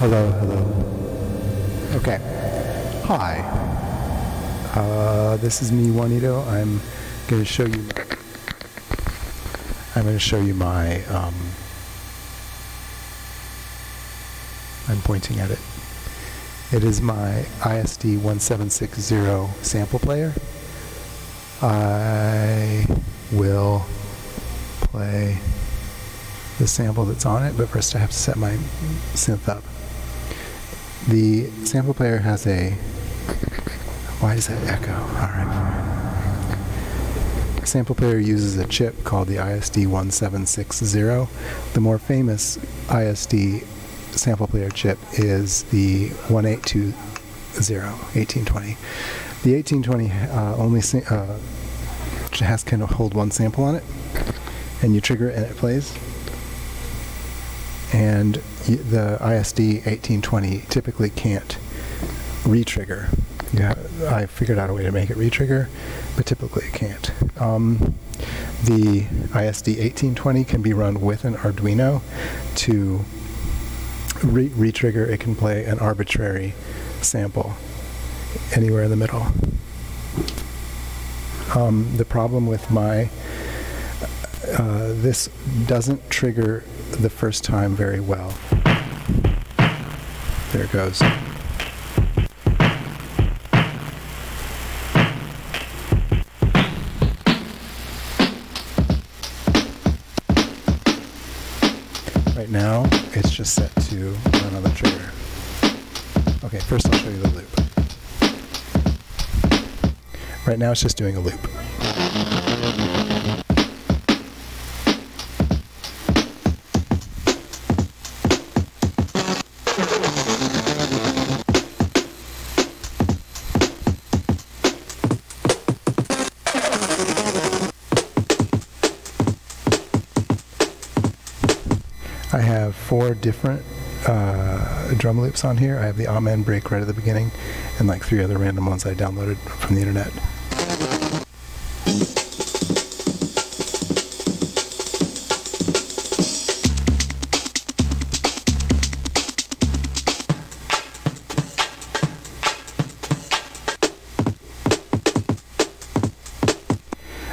Hello, hello. Okay. Hi. Uh, this is me, Juanito. I'm going to show you. I'm going to show you my. Um, I'm pointing at it. It is my ISD 1760 sample player. I will play the sample that's on it, but first I have to set my synth up. The sample player has a. Why does that echo? All right. Sample player uses a chip called the ISD 1760. The more famous ISD sample player chip is the 1820, 1820. The 1820 uh, only uh, has can hold one sample on it, and you trigger it and it plays. And the ISD 1820 typically can't retrigger. Yeah, I figured out a way to make it retrigger, but typically it can't. Um, the ISD 1820 can be run with an Arduino to re- retrigger. It can play an arbitrary sample anywhere in the middle. Um, the problem with my uh, this doesn't trigger the first time very well. There it goes. Right now, it's just set to run on the trigger. Okay, first I'll show you the loop. Right now it's just doing a loop. I have four different uh, drum loops on here. I have the Amen break right at the beginning, and like three other random ones I downloaded from the internet.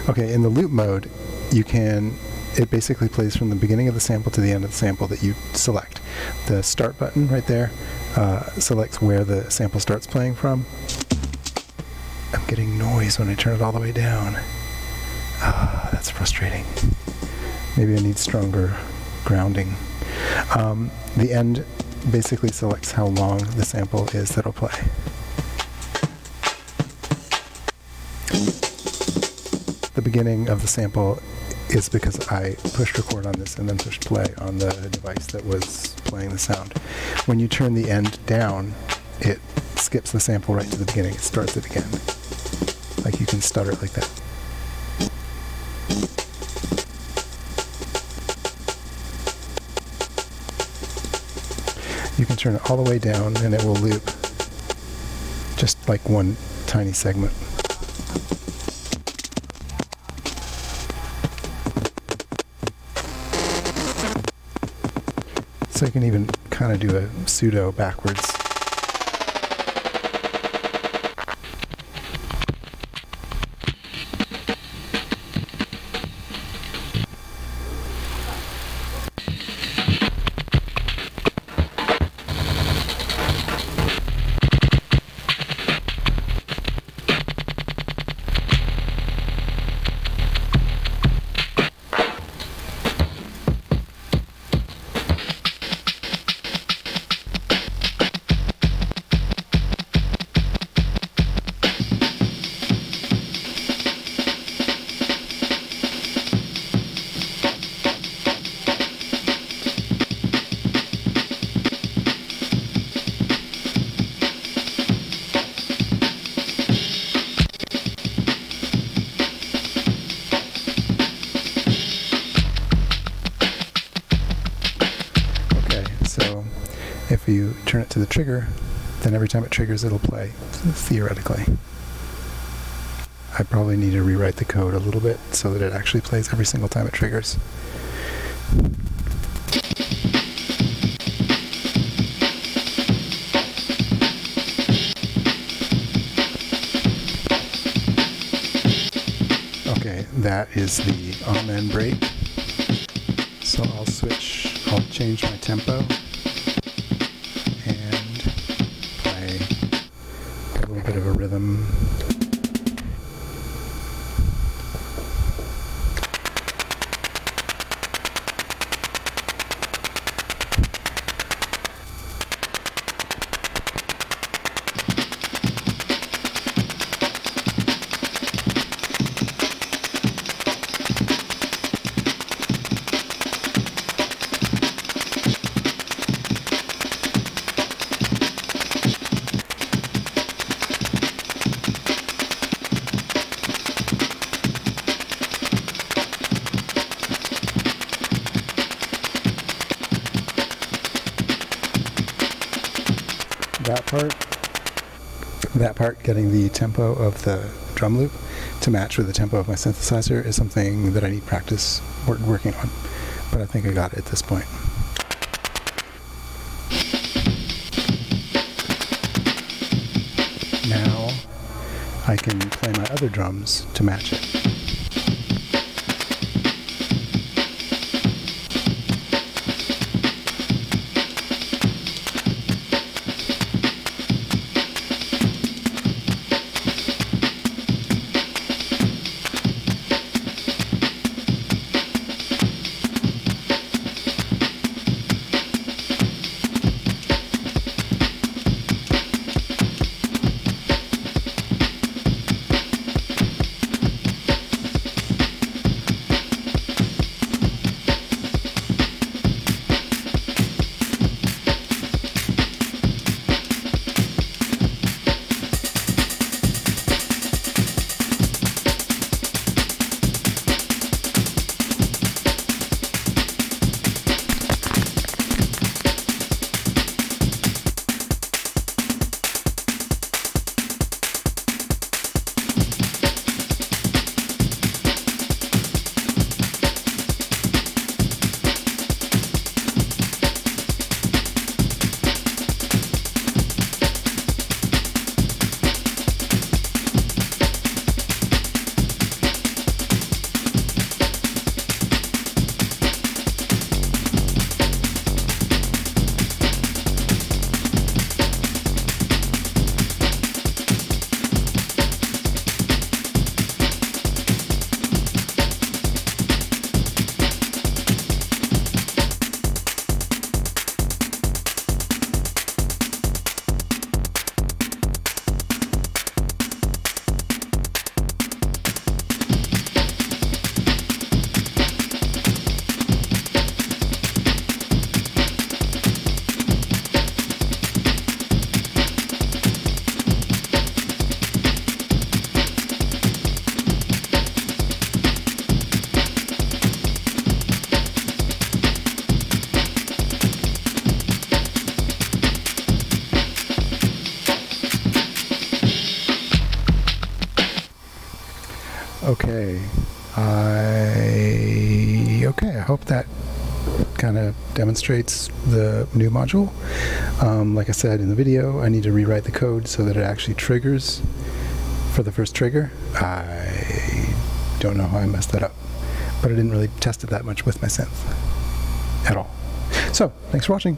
Okay, in the loop mode, you can it basically plays from the beginning of the sample to the end of the sample that you select. The start button right there uh, selects where the sample starts playing from. I'm getting noise when I turn it all the way down. Ah, that's frustrating. Maybe I need stronger grounding. Um, the end basically selects how long the sample is that'll play. The beginning of the sample is because I pushed record on this and then pushed play on the device that was playing the sound. When you turn the end down, it skips the sample right to the beginning. It starts it again. Like you can stutter it like that. You can turn it all the way down and it will loop just like one tiny segment. So you can even kind of do a pseudo backwards. if you turn it to the trigger, then every time it triggers, it'll play, theoretically. I probably need to rewrite the code a little bit so that it actually plays every single time it triggers. Okay, that is the Amen break. So I'll switch, I'll change my tempo. Bit of a rhythm. That part, getting the tempo of the drum loop to match with the tempo of my synthesizer is something that I need practice work, working on. But I think I got it at this point. Now I can play my other drums to match it. Okay. I okay. I hope that kind of demonstrates the new module. Um, like I said in the video, I need to rewrite the code so that it actually triggers for the first trigger. I don't know how I messed that up, but I didn't really test it that much with my synth at all. So, thanks for watching.